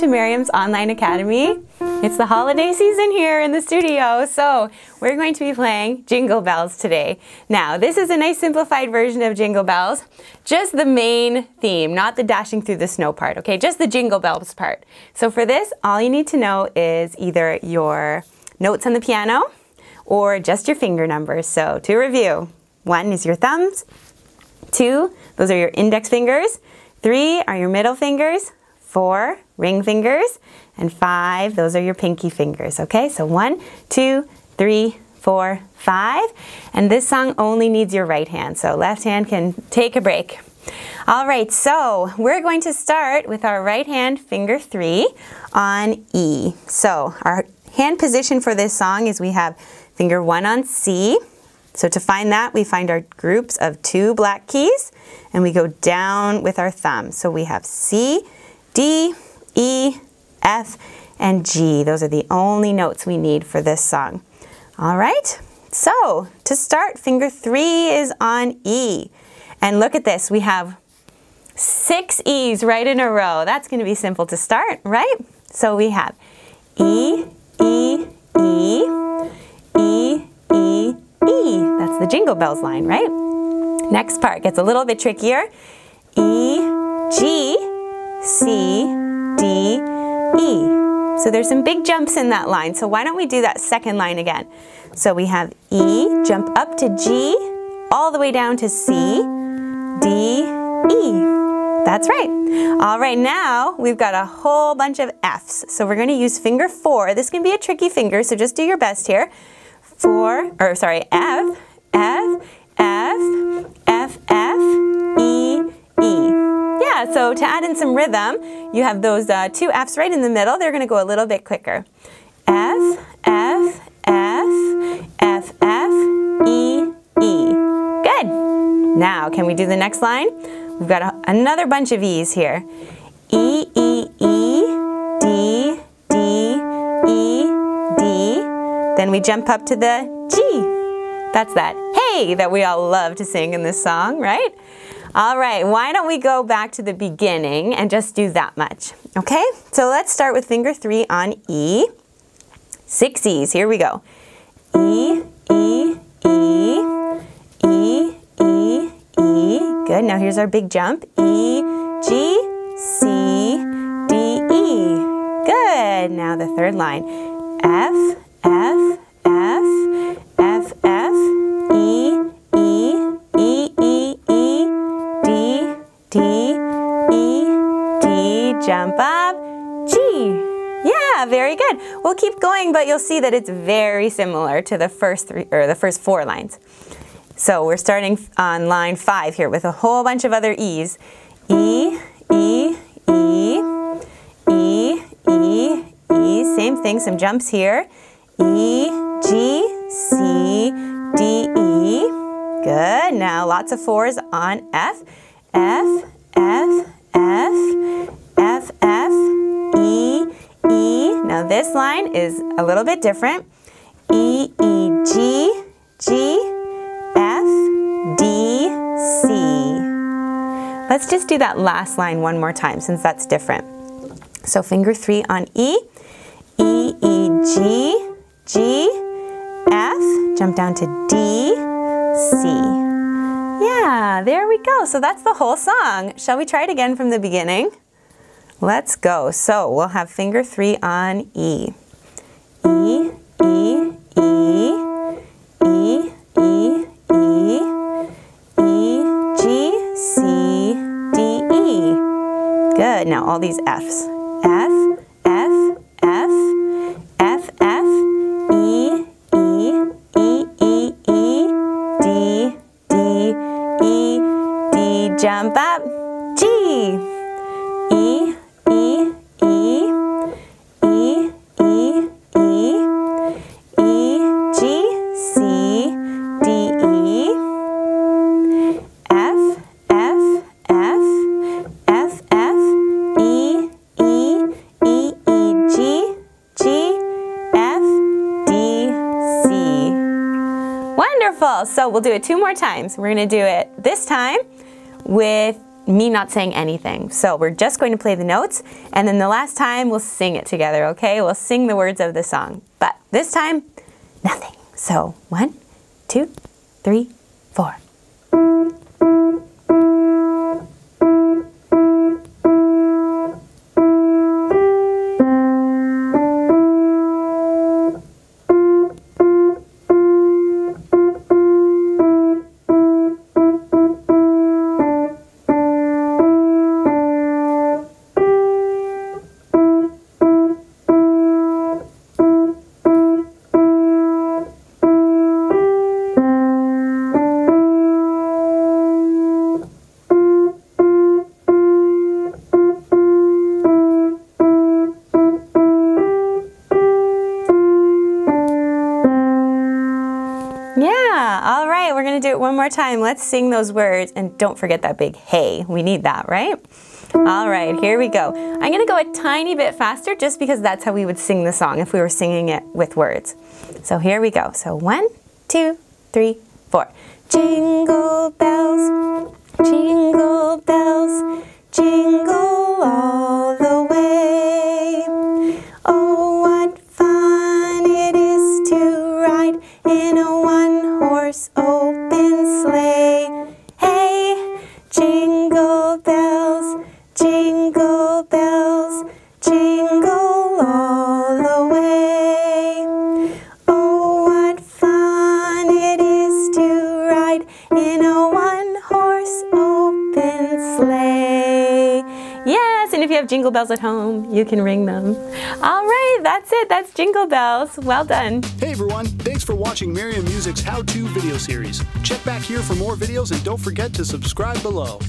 to Merriam's Online Academy. It's the holiday season here in the studio, so we're going to be playing Jingle Bells today. Now, this is a nice simplified version of Jingle Bells, just the main theme, not the dashing through the snow part, okay? Just the Jingle Bells part. So for this, all you need to know is either your notes on the piano or just your finger numbers. So to review, one is your thumbs, two, those are your index fingers, three are your middle fingers, four, ring fingers, and five, those are your pinky fingers, okay? So one, two, three, four, five. And this song only needs your right hand, so left hand can take a break. All right, so we're going to start with our right hand finger three on E. So our hand position for this song is we have finger one on C. So to find that, we find our groups of two black keys and we go down with our thumb. So we have C, D, E, F, and G. Those are the only notes we need for this song. All right, so to start, finger three is on E. And look at this, we have six E's right in a row. That's gonna be simple to start, right? So we have E, E, E, E, E, E. That's the Jingle Bells line, right? Next part gets a little bit trickier. E, G, C, D, E. So there's some big jumps in that line. So why don't we do that second line again? So we have E, jump up to G, all the way down to C, D, E. That's right. All right, now we've got a whole bunch of F's. So we're gonna use finger four. This can be a tricky finger, so just do your best here. Four, or sorry, F, so to add in some rhythm, you have those uh, two Fs right in the middle. They're going to go a little bit quicker. F, F, F, F, F, E, E. Good. Now, can we do the next line? We've got a, another bunch of E's here. E, E, E, D, D, E, D. Then we jump up to the G. That's that hey that we all love to sing in this song, right? All right, why don't we go back to the beginning and just do that much, okay? So let's start with finger three on E. Six E's, here we go. E, E, E, E, E, E. Good, now here's our big jump. E, G, C, D, E. Good, now the third line. F, F, jump up, G. Yeah, very good. We'll keep going, but you'll see that it's very similar to the first three or the first four lines. So we're starting on line five here with a whole bunch of other E's. E, E, E, E, E, E. Same thing, some jumps here. E, G, C, D, E. Good. Now lots of fours on F. F, F, F, F, Now this line is a little bit different. E, E, G, G, F, D, C. Let's just do that last line one more time since that's different. So finger three on E, E, E, G, G, F, jump down to D, C. Yeah, there we go. So that's the whole song. Shall we try it again from the beginning? Let's go. So we'll have finger three on E. E, E, E, E, E, E, E, G, C, D, E. Good. Now all these Fs. Wonderful. So we'll do it two more times. We're to do it this time with me not saying anything. So we're just going to play the notes, and then the last time we'll sing it together, okay? We'll sing the words of the song. But this time, nothing. So one, two, three, four. All right, we're gonna do it one more time. Let's sing those words and don't forget that big hey. We need that, right? All right, here we go. I'm gonna go a tiny bit faster just because that's how we would sing the song if we were singing it with words. So here we go. So one, two, three, four. Jingle bells, jingle bells, jingle all the way. Oh, what fun it is to ride in a jingle bells at home, you can ring them. All right, that's it. That's Jingle Bells. Well done. Hey everyone, thanks for watching Merriam Music's how-to video series. Check back here for more videos and don't forget to subscribe below.